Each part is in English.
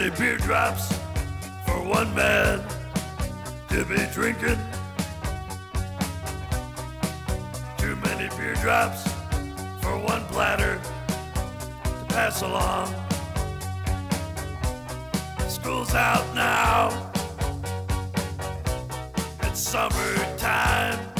many beer drops for one man to be drinking. Too many beer drops for one bladder to pass along. School's out now. It's summertime.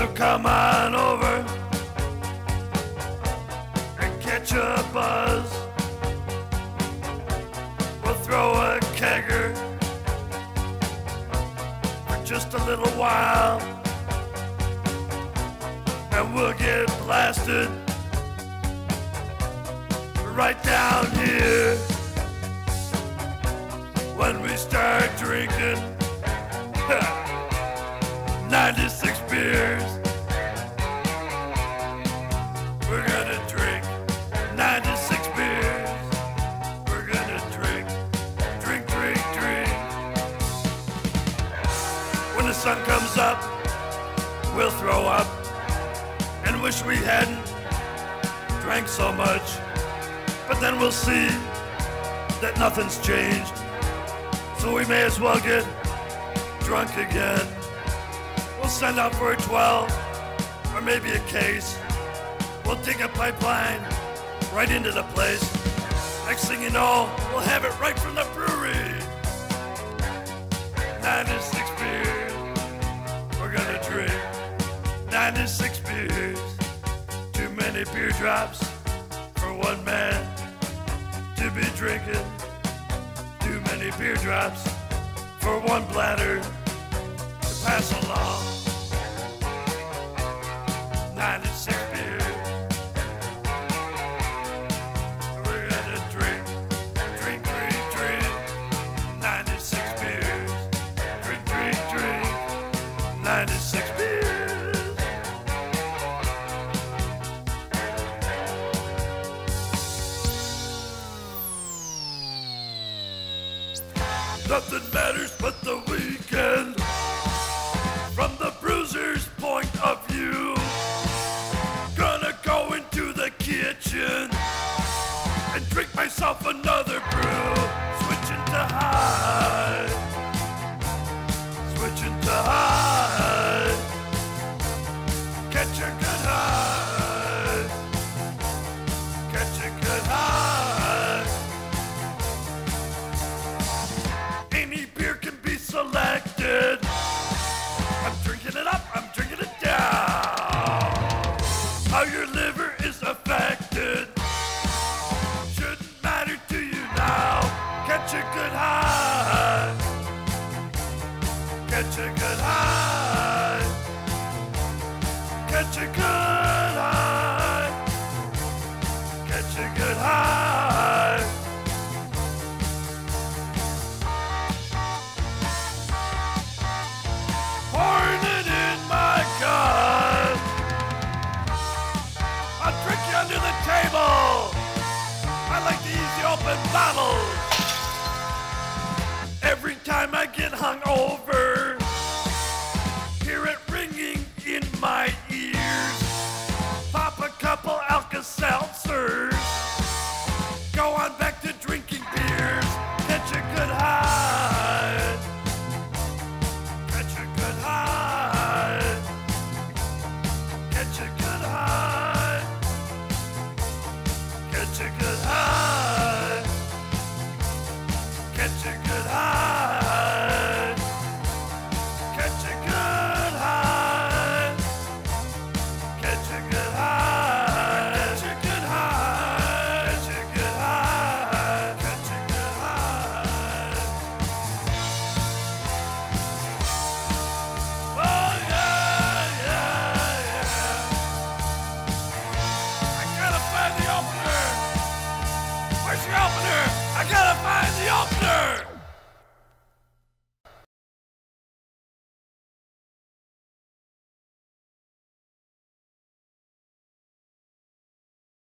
So come on over and catch a buzz. We'll throw a kegger for just a little while. And we'll get blasted right down here when we start drinking 96 beers. Sun comes up, we'll throw up and wish we hadn't drank so much. But then we'll see that nothing's changed. So we may as well get drunk again. We'll send out for a 12 or maybe a case. We'll dig a pipeline right into the place. Next thing you know, we'll have it right from the brewery. 96 beers. 96 beers. Too many beer drops for one man to be drinking. Too many beer drops for one bladder to pass along. Nothing matters but the weekend. From the bruiser's point of view, liver is affected shouldn't matter to you now. Catch a good high. Catch a good high. Catch a good open bottles. Every time I get hung over, hear it ringing in my ears. Pop a couple Alka-Seltzers. Go on back to drinking beers. Catch a good high. Catch a good high. Catch a good